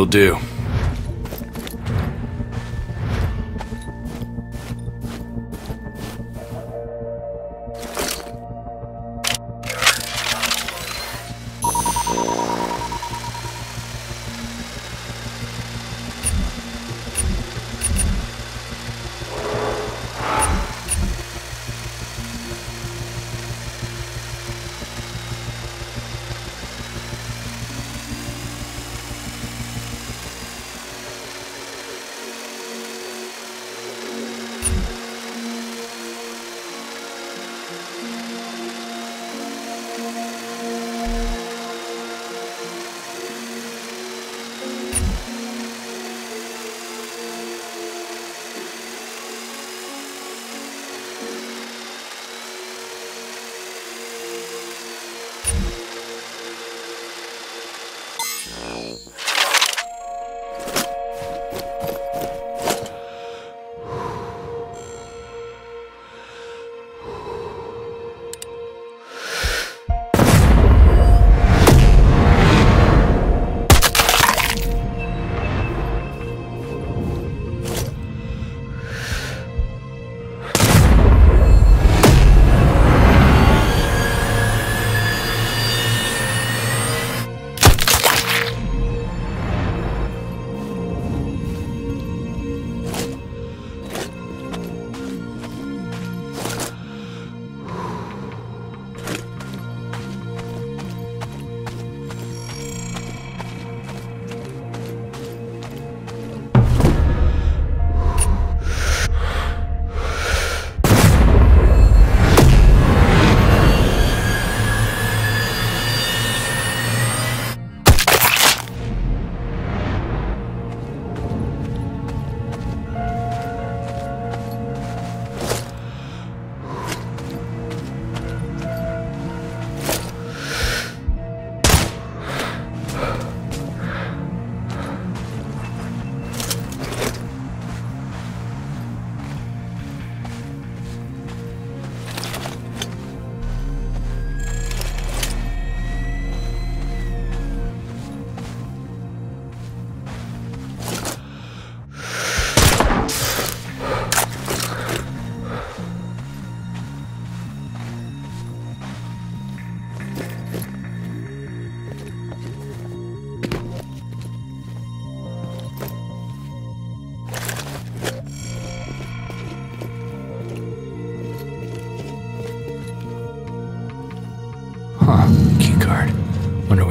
Will do.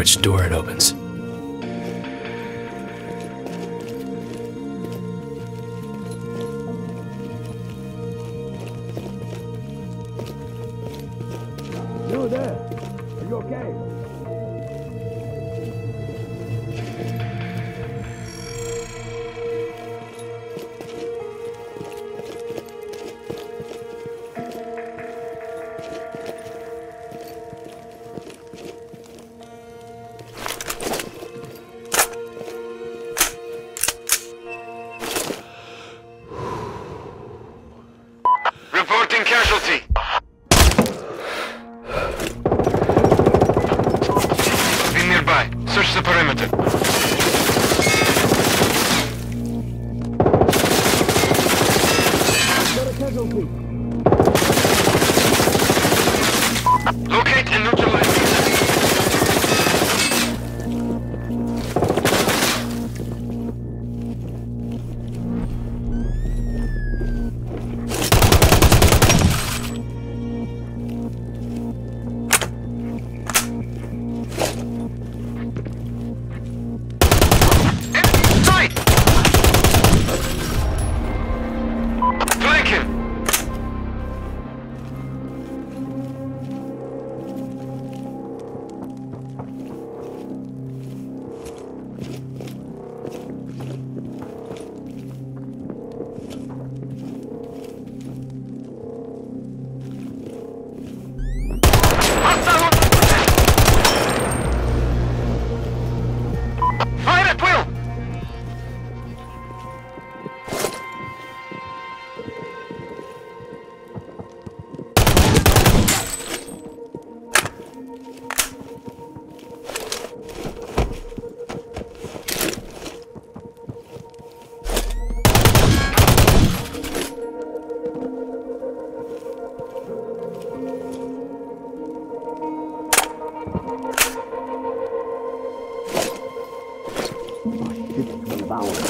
which door it opens. You there? Are you okay? Roger.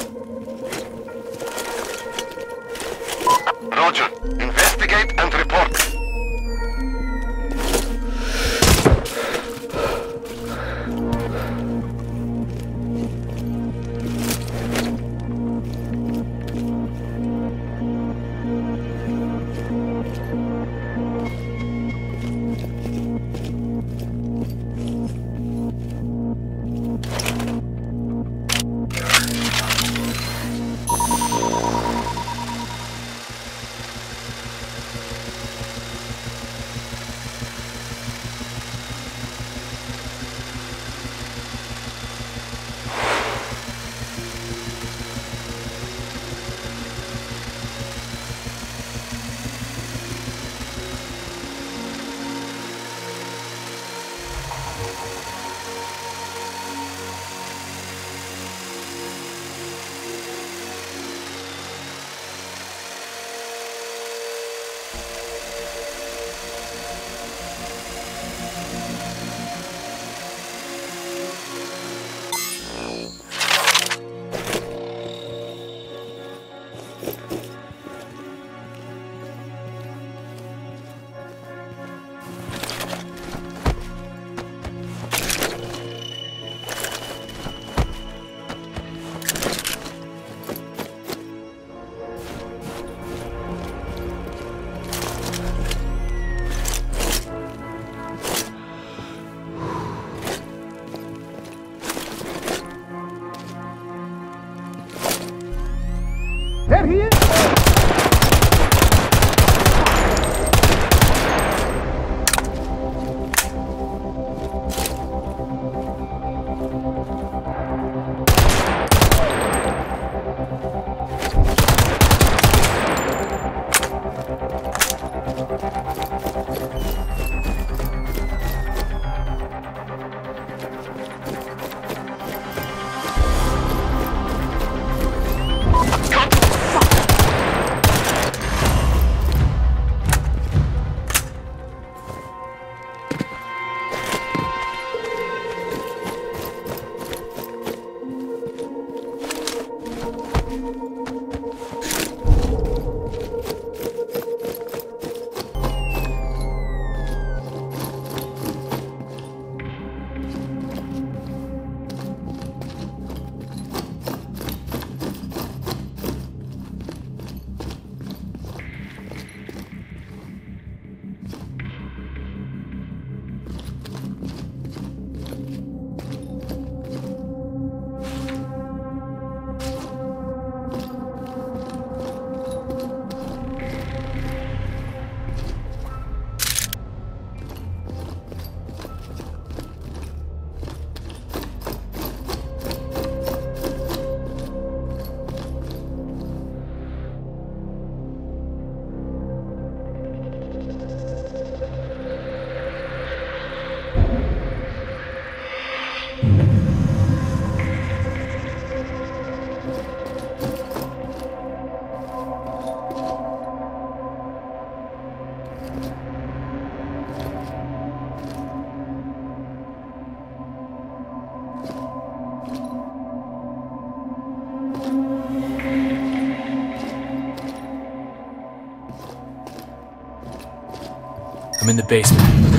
In the basement.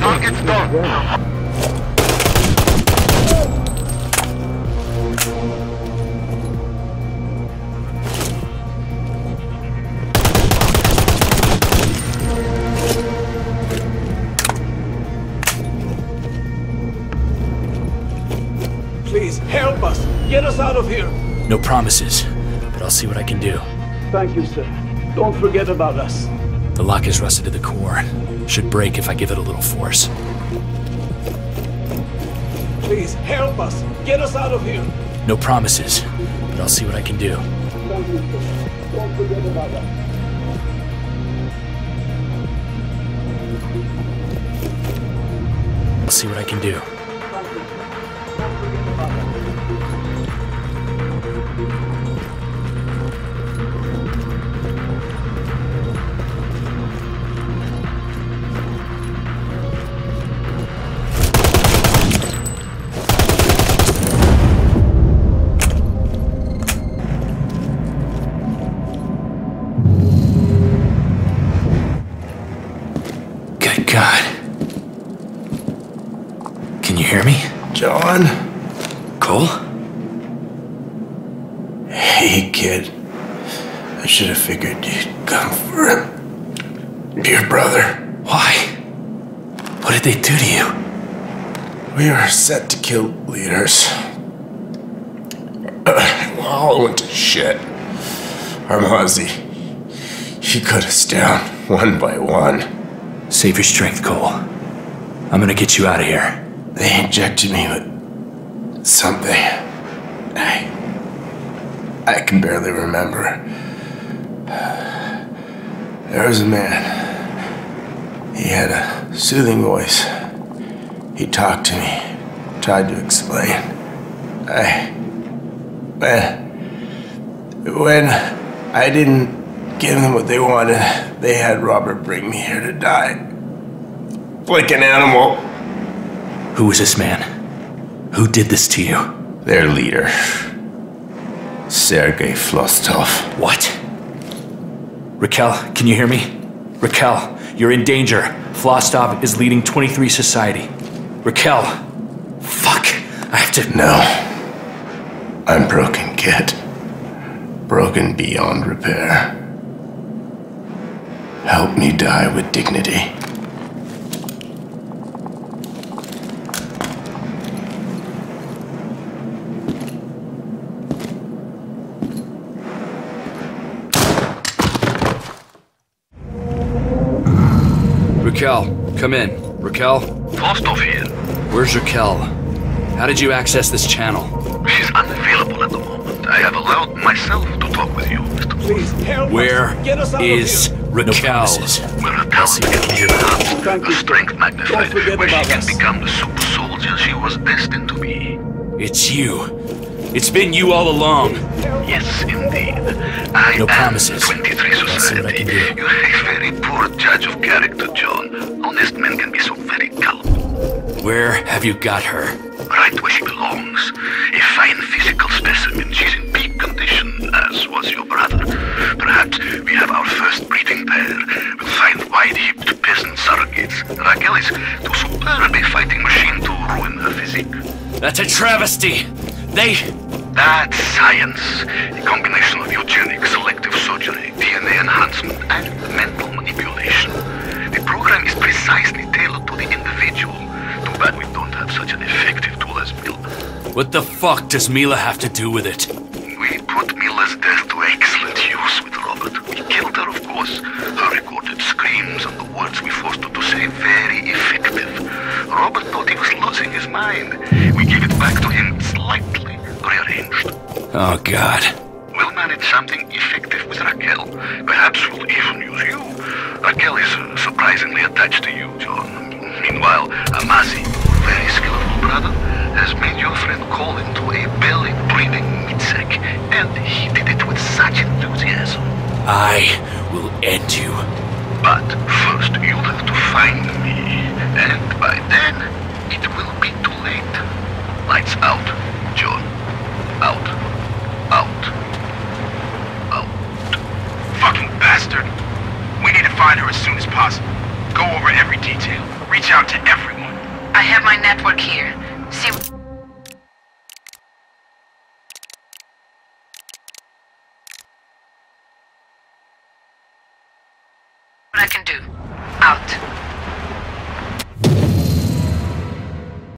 Target's down. Of here. No promises, but I'll see what I can do. Thank you, sir. Don't forget about us. The lock is rusted to the core. Should break if I give it a little force. Please help us. Get us out of here. No promises, but I'll see what I can do. Don't forget about us. I'll see what I can do. John? Cole? Hey, kid. I should have figured you'd come for him. Dear brother, Why? What did they do to you? we were set to kill leaders. Uh, all went to shit. Armazi, he cut us down one by one. Save your strength, Cole. I'm gonna get you out of here. They injected me with something. I. I can barely remember. There was a man. He had a soothing voice. He talked to me, tried to explain. I. When. When I didn't give them what they wanted, they had Robert bring me here to die. Like an animal. Who was this man? Who did this to you? Their leader, Sergei Flostov. What? Raquel, can you hear me? Raquel, you're in danger. Flostov is leading 23 Society. Raquel, fuck. I have to. No. I'm broken, kid. Broken beyond repair. Help me die with dignity. Raquel, come in. Raquel, Vostov here. where's Raquel? How did you access this channel? She's unavailable at the moment. I have allowed myself to talk with you, Mr. Please help Where us. Get us out is of here. Raquel? promises. We're a talented engineer, Thank strength magnified, Don't forget where she about can us. become the super soldier she was destined to be. It's you. It's been you all along. Yes, indeed. I No am promises. 23 I'll see I Society. You're a very poor judge of character, John. Honest men can be so very gullible. Where have you got her? Right where she belongs. A fine physical specimen. She's in peak condition, as was your brother. Perhaps we have our first breeding pair with fine wide-hipped peasant surrogates. Raquel is too superb a fighting machine to ruin her physique. That's a travesty. They. That's science. A combination of eugenics, selective surgery, DNA enhancement, and mental manipulation. The program is precisely tailored to the individual. Too bad we don't have such an effective tool as Mila. What the fuck does Mila have to do with it? We put Mila's death to excellent use with Robert. We killed her, of course. Her recorded screams and the words we forced her to say very effective. Robert thought he was losing his mind. We gave it back to him slightly rearranged. Oh, God. We'll manage something effective with Raquel. Perhaps we'll even use you. Raquel is uh, surprisingly attached to you, John. Meanwhile, Armazi, very skillful brother, has made your friend Cole into a belly-breathing meat sack, and he did it with such enthusiasm. I will end you. But first, you'll have to find me, and by then, it will be too late. Lights out,